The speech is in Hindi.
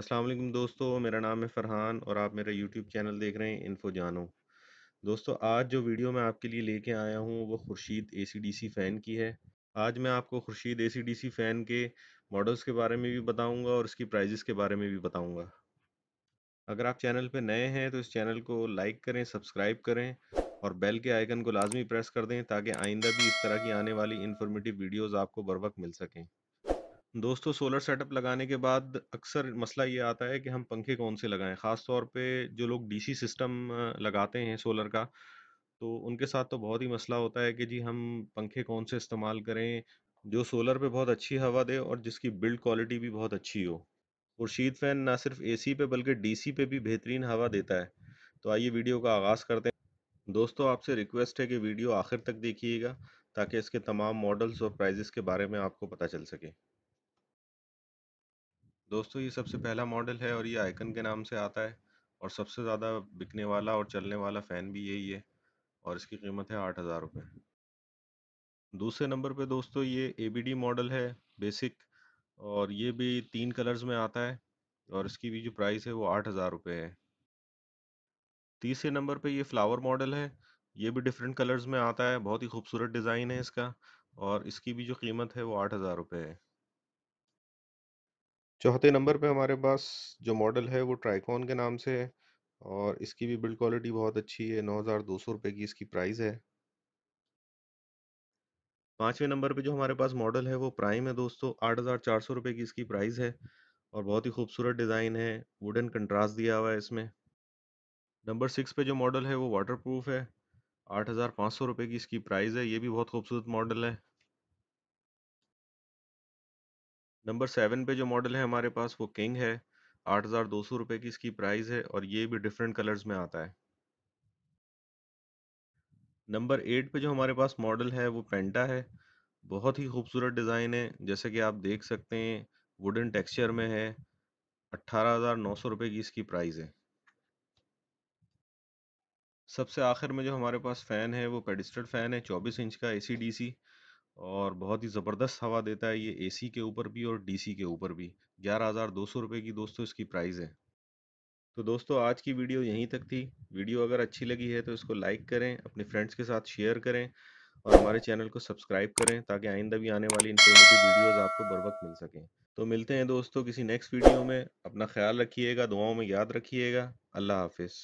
अस्सलाम वालेकुम दोस्तों, मेरा नाम है फ़रहान और आप मेरा यूट्यूब चैनल देख रहे हैं इन्फो जानो दोस्तों, आज जो वीडियो मैं आपके लिए लेके आया हूँ, वो खुर्शीद एसीडीसी फ़ैन की है। आज मैं आपको खुर्शीद एसीडीसी फ़ैन के मॉडल्स के बारे में भी बताऊँगा और इसकी प्राइजेस के बारे में भी बताऊँगा। अगर आप चैनल पर नए हैं तो इस चैनल को लाइक करें सब्सक्राइब करें और बेल के आइकन को लाजमी प्रेस कर दें ताकि आइंदा भी इस तरह की आने वाली इन्फॉर्मेटिव वीडियोज़ आपको बर वक्त मिल सकें। दोस्तों, सोलर सेटअप लगाने के बाद अक्सर मसला ये आता है कि हम पंखे कौन से लगाएँ? ख़ास तौर पे जो लोग डीसी सिस्टम लगाते हैं सोलर का तो उनके साथ तो बहुत ही मसला होता है कि जी हम पंखे कौन से इस्तेमाल करें, जो सोलर पे बहुत अच्छी हवा दे और जिसकी बिल्ड क्वालिटी भी बहुत अच्छी हो। खुर्शीद फ़ैन ना सिर्फ़ एसी पे बल्कि डीसी पे भी बेहतरीन हवा देता है। तो आइए वीडियो का आगाज़ करते हैं। दोस्तों, आपसे रिक्वेस्ट है कि वीडियो आखिर तक देखिएगा, ताकि इसके तमाम मॉडल्स और प्राइजेस के बारे में आपको पता चल सके। दोस्तों, ये सबसे पहला मॉडल है और ये आइकन के नाम से आता है और सबसे ज़्यादा बिकने वाला और चलने वाला फ़ैन भी यही है और इसकी कीमत है आठ हज़ार रुपये। दूसरे नंबर पे दोस्तों, ये ए मॉडल है, बेसिक और ये भी तीन कलर्स में आता है और इसकी भी जो प्राइस है वो आठ हज़ार रुपये है। तीसरे नंबर पे ये फ्लावर मॉडल है, ये भी डिफरेंट कलर्स में आता है, बहुत ही खूबसूरत डिज़ाइन है इसका और इसकी भी जो कीमत है वो आठ हज़ार रुपये है। चौथे नंबर पे हमारे पास जो मॉडल है वो ट्राइकॉन के नाम से है और इसकी भी बिल्ड क्वालिटी बहुत अच्छी है, नौ हज़ार दो सौ रुपये की इसकी प्राइस है। पाँचवें नंबर पे जो हमारे पास मॉडल है वो प्राइम है दोस्तों, आठ हज़ार चार सौ रुपये की इसकी प्राइस है और बहुत ही खूबसूरत डिज़ाइन है, वुडन कंट्रास्ट दिया हुआ है इसमें। नंबर सिक्स पे जो मॉडल है वो वाटर प्रूफ है, आठ हज़ार पाँच सौ रुपये की इसकी प्राइस है, ये भी बहुत खूबसूरत मॉडल है। नंबर सेवन पे जो मॉडल है हमारे पास वो किंग है, आठ हज़ार दो सौ रुपये की इसकी प्राइस है और ये भी डिफरेंट कलर्स में आता है। नंबर एट पे जो हमारे पास मॉडल है वो पेंटा है, बहुत ही खूबसूरत डिज़ाइन है, जैसे कि आप देख सकते हैं वुडन टेक्सचर में है, अट्ठारह हज़ार नौ सौ रुपये की इसकी प्राइस है। सबसे आखिर में जो हमारे पास फ़ैन है वो पेडिस्टल फ़ैन है, चौबीस इंच का ए सी डी सी और बहुत ही ज़बरदस्त हवा देता है ये एसी के ऊपर भी और डीसी के ऊपर भी। ग्यारह हज़ार दो सौ रुपये की दोस्तों इसकी प्राइस है। तो दोस्तों आज की वीडियो यहीं तक थी। वीडियो अगर अच्छी लगी है तो इसको लाइक करें, अपने फ्रेंड्स के साथ शेयर करें और हमारे चैनल को सब्सक्राइब करें ताकि आइंदा भी आने वाली इन्फॉर्मेटिव वीडियोस आपको बर वक्त मिल सकें। तो मिलते हैं दोस्तों किसी नेक्स्ट वीडियो में। अपना ख्याल रखिएगा, दुआओं में याद रखिएगा। अल्लाह हाफिज़।